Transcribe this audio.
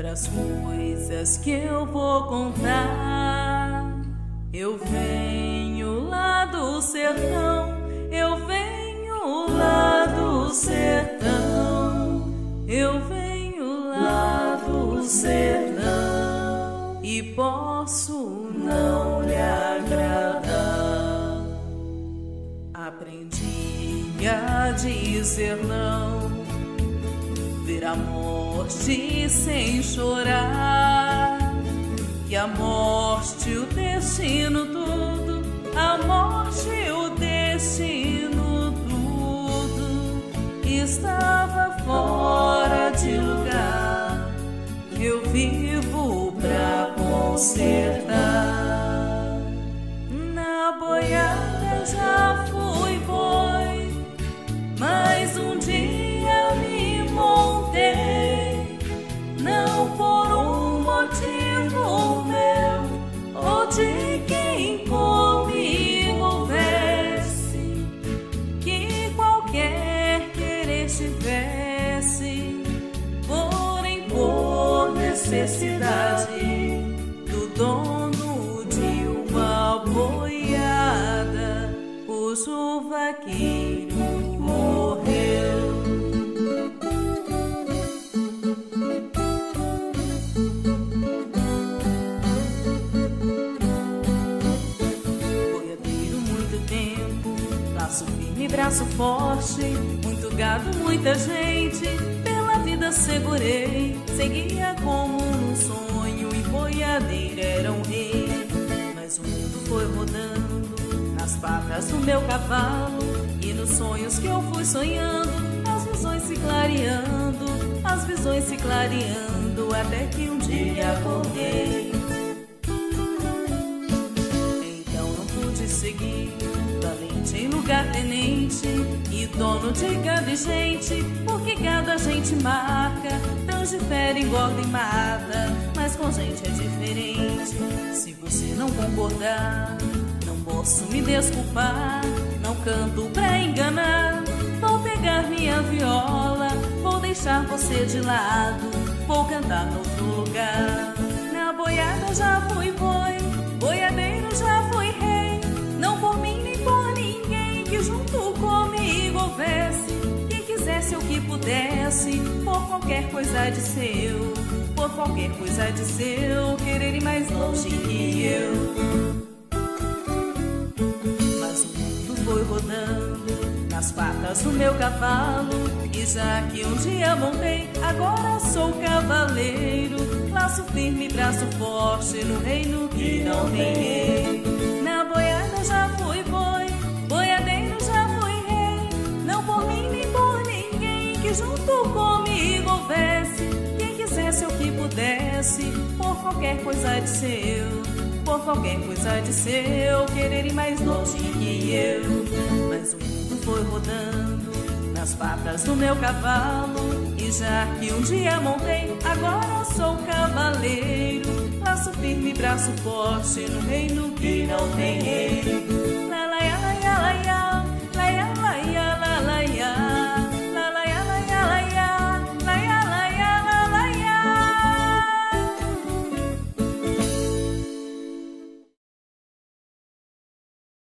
pras coisas que eu vou contar. Eu venho lá do sertão, eu venho lá do sertão, eu venho lá do sertão e posso não lhe agradar. Aprendi a dizer não, ver a morte sem chorar. Que a morte, o destino, tudo, a morte, o destino, tudo, estava fora de lugar. Eu vivo pra consertar. Na boiada já necessidade do dono de uma boiada, cujo vaqueiro morreu. Boiadeiro muito tempo, braço firme, braço forte, muito gado, muita gente, segurei, seguia como num sonho e boiadeiro era um rei. Mas o mundo foi rodando nas patas do meu cavalo e nos sonhos que eu fui sonhando, as visões se clareando, as visões se clareando, até que um dia acordei. Então não pude seguir valente em lugar tenente e dono de e gente, gente marca, transfere, engorda e mata, mas com gente é diferente. Se você não concordar, não posso me desculpar, não canto pra enganar. Vou pegar minha viola, vou deixar você de lado, vou cantar no outro lugar. Na boiada já fui boi, boiadeiro já fui rei. Não por mim nem por ninguém que junto comigo houvesse. Quisesse ou que pudesse, por qualquer coisa de seu, por qualquer coisa de seu, querer ir mais longe que eu. Mas o mundo foi rodando nas patas do meu cavalo. E já que um dia montei, agora sou cavaleiro. Laço firme, braço forte no reino que não tem rei. Por qualquer coisa de seu por qualquer coisa de seu querer ir mais longe que eu. Mas o mundo foi rodando nas patas do meu cavalo. E já que um dia montei, agora sou cavaleiro. Laço firme, braço forte no reino que não tem rei.